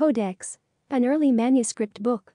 Codex, an early manuscript book.